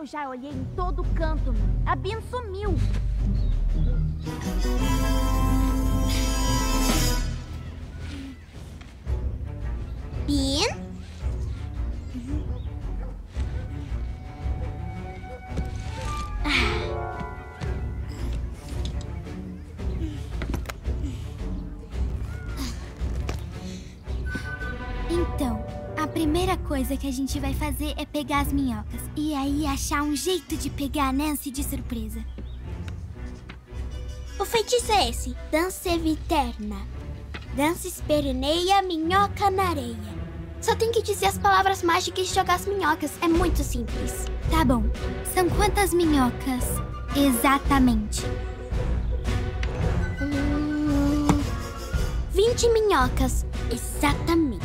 Eu já olhei em todo canto. A Bin sumiu. Bin? Então, a primeira coisa que a gente vai fazer é pegar as minhocas. E aí achar um jeito de pegar a Nancy de surpresa. O feitiço é esse. Dança eviterna. Dança esperneia minhoca na areia. Só tem que dizer as palavras mágicas e jogar as minhocas. É muito simples. Tá bom. São quantas minhocas? Exatamente. Hum, 20 minhocas. Exatamente.